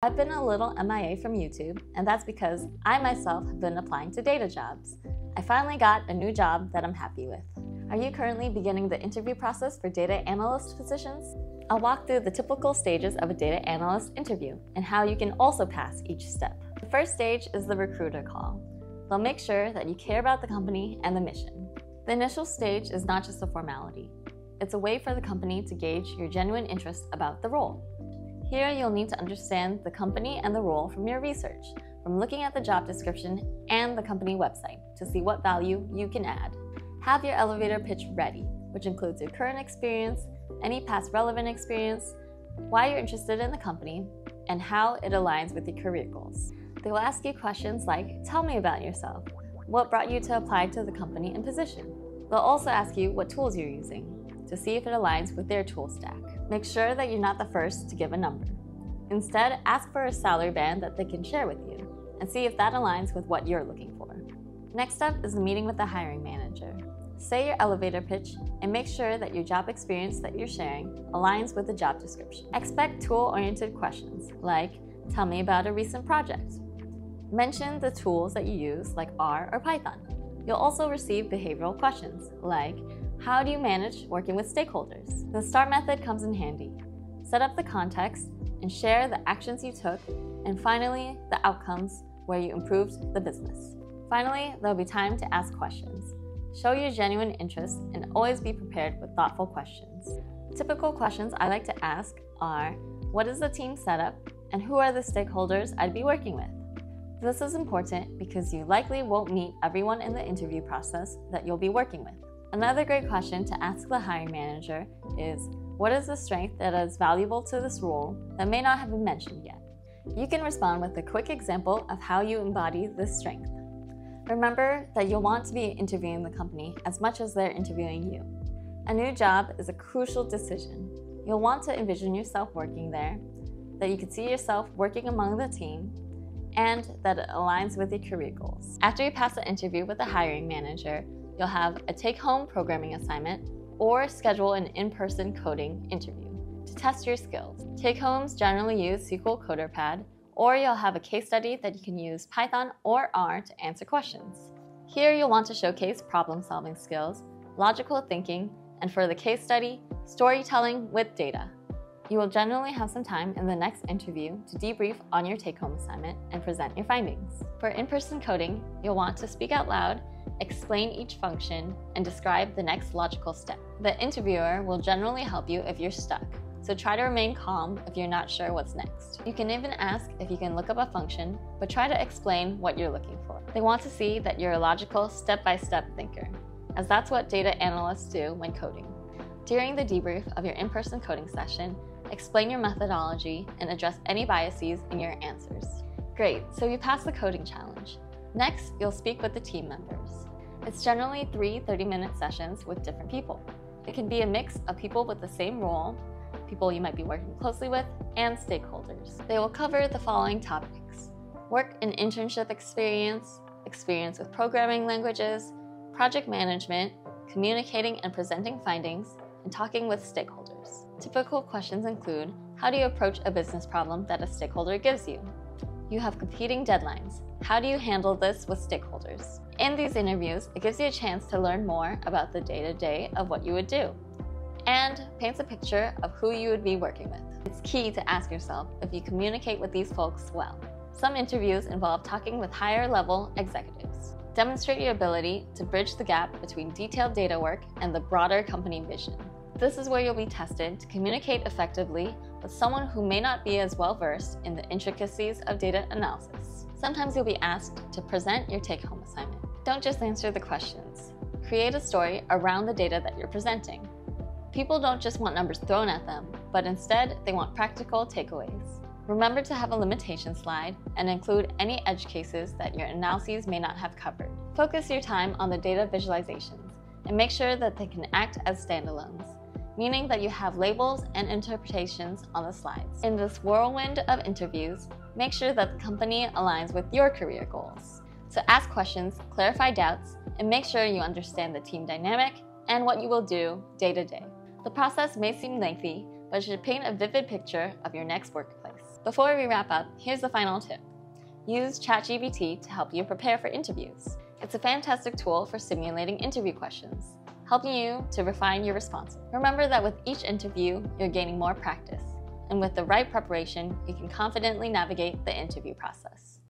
I've been a little MIA from YouTube, and that's because I myself have been applying to data jobs. I finally got a new job that I'm happy with. Are you currently beginning the interview process for data analyst positions? I'll walk through the typical stages of a data analyst interview and how you can also pass each step. The first stage is the recruiter call. They'll make sure that you care about the company and the mission. The initial stage is not just a formality. It's a way for the company to gauge your genuine interest about the role. Here, you'll need to understand the company and the role from your research, from looking at the job description and the company website to see what value you can add. Have your elevator pitch ready, which includes your current experience, any past relevant experience, why you're interested in the company, and how it aligns with your career goals. They will ask you questions like Tell me about yourself. What brought you to apply to the company and position? They'll also ask you what tools you're using to see if it aligns with their tool stack. Make sure that you're not the first to give a number. Instead, ask for a salary band that they can share with you and see if that aligns with what you're looking for. Next up is the meeting with the hiring manager. Say your elevator pitch and make sure that your job experience that you're sharing aligns with the job description. Expect tool oriented questions like Tell me about a recent project. Mention the tools that you use, like R or Python. You'll also receive behavioral questions like How do you manage working with stakeholders? The STAR method comes in handy. Set up the context and share the actions you took, and finally, the outcomes where you improved the business. Finally, there'll be time to ask questions. Show your genuine interest and always be prepared with thoughtful questions. Typical questions I like to ask are What is the team setup and who are the stakeholders I'd be working with? This is important because you likely won't meet everyone in the interview process that you'll be working with. Another great question to ask the hiring manager is What is the strength that is valuable to this role that may not have been mentioned yet? You can respond with a quick example of how you embody this strength. Remember that you'll want to be interviewing the company as much as they're interviewing you. A new job is a crucial decision. You'll want to envision yourself working there, that you can see yourself working among the team, and that it aligns with your career goals. After you pass the interview with the hiring manager, you'll have a take home programming assignment or schedule an in person coding interview to test your skills. Take homes generally use SQL CoderPad or you'll have a case study that you can use Python or R to answer questions. Here you'll want to showcase problem solving skills, logical thinking, and for the case study, storytelling with data. You will generally have some time in the next interview to debrief on your take home assignment and present your findings. For in person coding, you'll want to speak out loud, explain each function, and describe the next logical step. The interviewer will generally help you if you're stuck, so try to remain calm if you're not sure what's next. You can even ask if you can look up a function, but try to explain what you're looking for. They want to see that you're a logical, step by step thinker, as that's what data analysts do when coding. During the debrief of your in person coding session, explain your methodology and address any biases in your answers. Great, so you passed the coding challenge. Next, you'll speak with the team members. It's generally three 30 minute sessions with different people. It can be a mix of people with the same role people you might be working closely with, and stakeholders. They will cover the following topics work and internship experience, experience with programming languages, project management, communicating and presenting findings, and talking with stakeholders. Typical questions include How do you approach a business problem that a stakeholder gives you? You have competing deadlines. How do you handle this with stakeholders? In these interviews, it gives you a chance to learn more about the day to day of what you would do and paints a picture of who you would be working with. It's key to ask yourself if you communicate with these folks well. Some interviews involve talking with higher level executives. Demonstrate your ability to bridge the gap between detailed data work and the broader company vision. This is where you'll be tested to communicate effectively with someone who may not be as well versed in the intricacies of data analysis. Sometimes you'll be asked to present your take home assignment. Don't just answer the questions. Create a story around the data that you're presenting. People don't just want numbers thrown at them, but instead they want practical takeaways. Remember to have a limitation slide and include any edge cases that your analyses may not have covered. Focus your time on the data visualizations and make sure that they can act as standalones, meaning that you have labels and interpretations on the slides. In this whirlwind of interviews, make sure that the company aligns with your career goals. So ask questions, clarify doubts, and make sure you understand the team dynamic and what you will do day to day. The process may seem lengthy, but it should paint a vivid picture of your next workplace. Before we wrap up, here's the final tip. Use ChatGPT to help you prepare for interviews. It's a fantastic tool for simulating interview questions, helping you to refine your responses. Remember that with each interview, you're gaining more practice, and with the right preparation, you can confidently navigate the interview process.